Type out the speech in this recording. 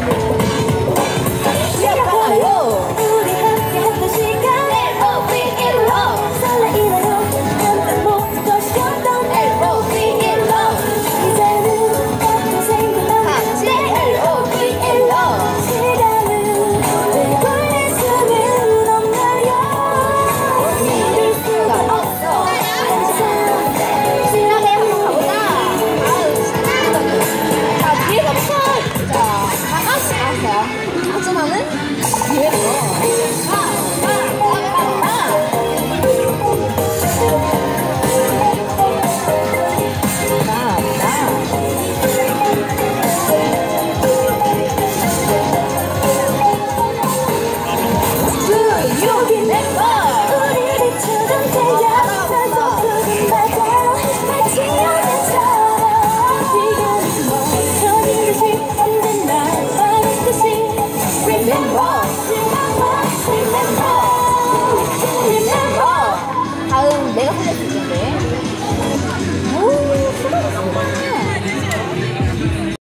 love. 们。